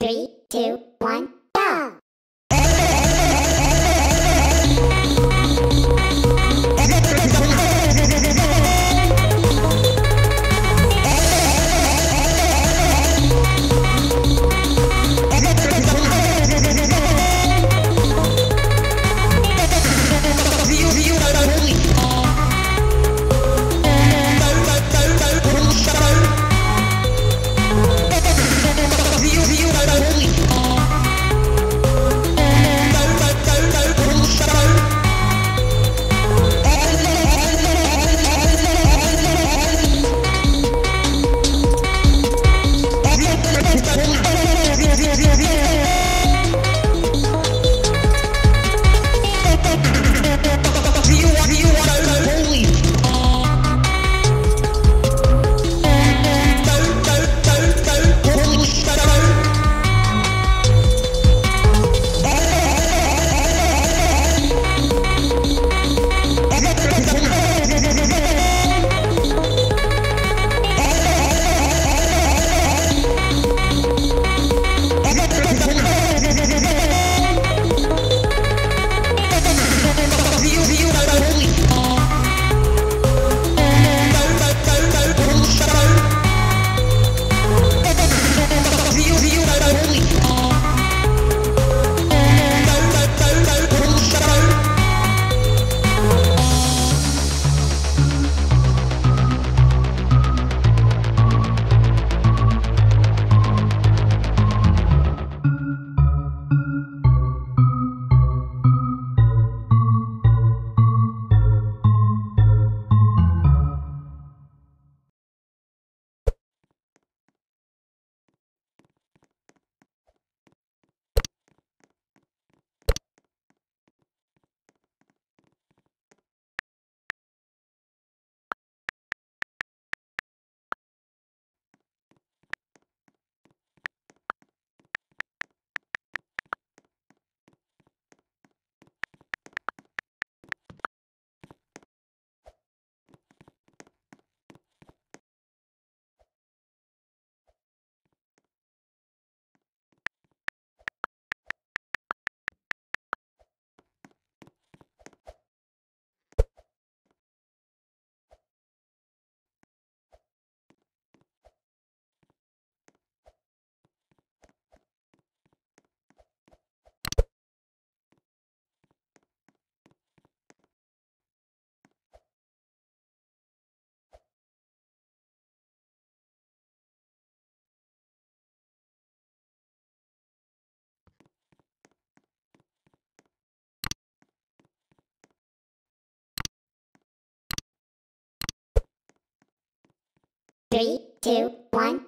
Three, two, one, Three, two, one,